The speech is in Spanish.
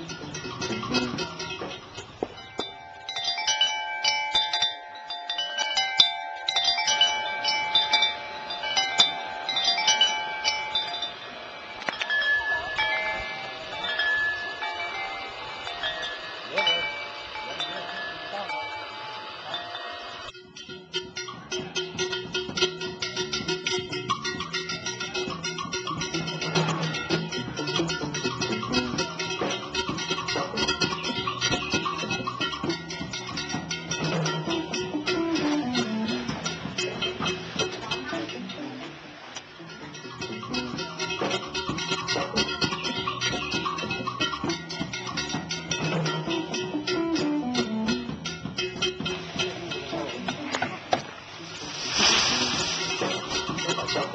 físico